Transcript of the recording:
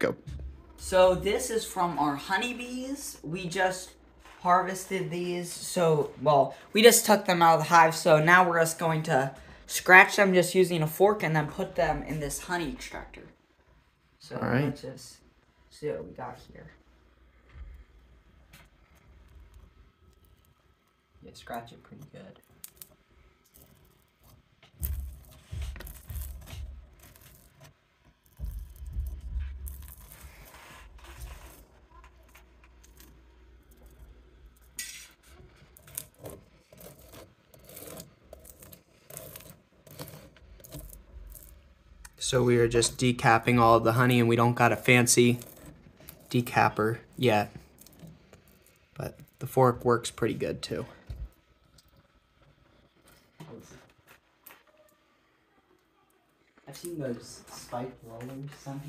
Go. So this is from our honeybees. We just harvested these. So, well, we just took them out of the hive. So now we're just going to scratch them just using a fork and then put them in this honey extractor. So All right. let's just see what we got here. Yeah, scratch it pretty good. So we are just decapping all of the honey, and we don't got a fancy decapper yet. But the fork works pretty good too. I've seen those spike rollers some